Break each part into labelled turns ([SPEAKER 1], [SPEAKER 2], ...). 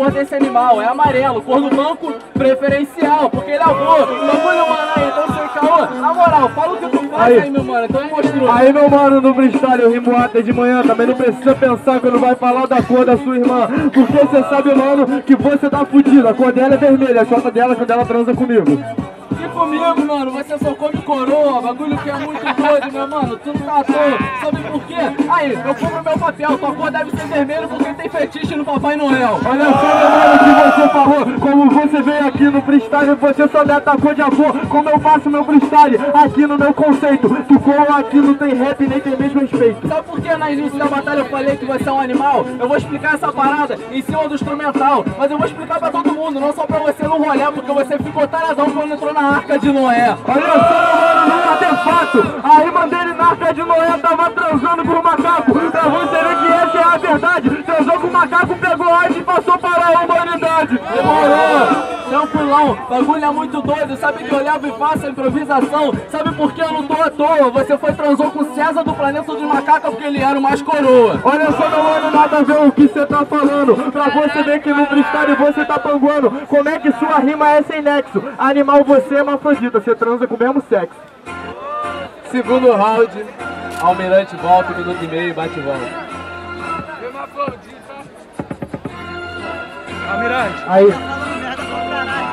[SPEAKER 1] cor desse animal, é amarelo, cor do banco preferencial, porque ele é avô. Bagulho, mano, aí, então você caô. Na moral, fala o que tu faz aí,
[SPEAKER 2] Aí.
[SPEAKER 1] meu mano, então mostrou.
[SPEAKER 2] Aí, meu mano, no freestyle eu rimo até de manhã. Também não precisa pensar quando vai falar da cor da sua irmã. Porque você sabe, mano, que você tá fudido. A cor dela é vermelha, a chota dela quando ela transa comigo.
[SPEAKER 1] Comigo, mano, você só come coroa, bagulho que é muito doido, meu mano, tu não tá toa, sabe por quê? Aí, eu compro meu papel, tua cor deve ser vermelho porque tem fetiche no Papai Noel.
[SPEAKER 2] Olha só, mano, que você falou. Como você veio aqui no freestyle, você só me atacou de avô. Como eu faço meu freestyle aqui no meu conceito. Tu com aqui não tem rap nem tem mesmo respeito.
[SPEAKER 1] Sabe por que no início da batalha eu falei que você é um animal? Eu vou explicar essa parada em cima do instrumental, mas eu vou explicar pra todo mundo, não só pra você não rolhar, porque você ficou taradão quando entrou na Arca de Noé.
[SPEAKER 2] Olha só, mano, não artefato. A rima dele na arca de Noé tava transando com o macaco. Pra você ver que essa é a verdade. Transou com o macaco, pegou AIDS e passou para a humanidade.
[SPEAKER 1] Demorou! Tranquilão, bagulho é muito doido, sabe que eu levo e faço a improvisação. Sabe por que eu não tô à toa? Você foi transou com o César do Planeta dos Macacos porque ele era o mais coroa.
[SPEAKER 2] Olha só, meu mano, nada a ver o que você tá falando. Pra você ver que no freestyle você tá panguando. Como é que sua rima é sem nexo? Animal, você é mafrodita, você transa com o mesmo sexo.
[SPEAKER 1] Segundo round, Almirante volta, minuto e meio, bate e volta.
[SPEAKER 3] Almirante.
[SPEAKER 2] Aí.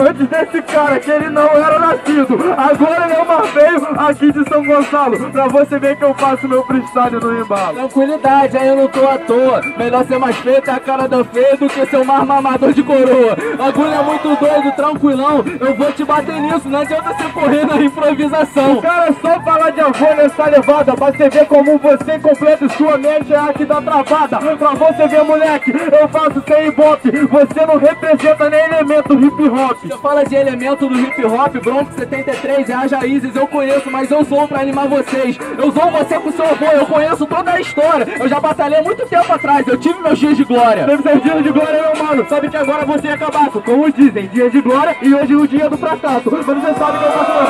[SPEAKER 2] Antes desse cara que ele não era nascido. Agora ele é uma feio aqui de São Gonçalo. Pra você ver que eu faço meu freestyle no embalo.
[SPEAKER 1] Tranquilidade, aí eu não tô à toa. Melhor ser mais feio ter a cara da feia do que ser o mais mamador de coroa. Bagulho é muito doido, tranquilão. Eu vou te bater nisso, não adianta você correr na improvisação.
[SPEAKER 2] Cara, é só falar de avô nessa levada Pra você ver como você completa sua mente é a que dá travada Pra você ver, moleque, eu faço sem ibope Você não representa nem elemento hip hop
[SPEAKER 1] Você fala de elemento do hip hop, Bronco 73 e Haja Isis, eu conheço, mas eu sou pra animar vocês. Eu sou você com seu avô, eu conheço toda a história. Eu já batalhei muito tempo atrás, eu tive meus dias de glória.
[SPEAKER 2] Teve seus dias de glória, meu mano Sabe que agora você é cabaço Como dizem, dia de glória e hoje o dia do fracasso Mas você sabe que eu faço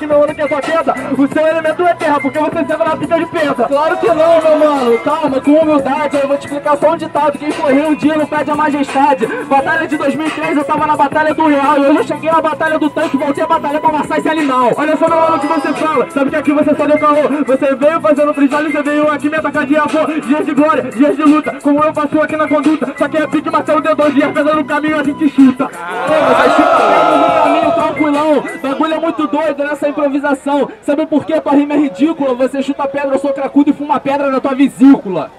[SPEAKER 2] aqui meu ano que é sua queda O seu elemento é terra, porque você senta na pica de pedra
[SPEAKER 1] Claro que não, meu mano. Calma, com humildade, eu vou te explicar só um ditado. Quem correu um dia não perde a majestade. Batalha de 2003, eu tava na Batalha do Real. E hoje eu cheguei na Batalha do Tanque, voltei a batalha pra amassar esse animal.
[SPEAKER 2] Olha só, meu mano, o que você fala. Sabe que aqui você só deu caô. Você veio fazendo freestyle, você veio aqui me atacar de avô. Dias de glória, dias de luta. Como eu faço aqui na conduta. Só que é pique Marcelo D2 dias pesa no caminho, a gente chuta.
[SPEAKER 1] Mas chuta muito doido nessa improvisação. Sabe por quê? Tua rima é ridícula. Você chuta pedra, eu sou cracudo e fuma pedra na tua vesícula.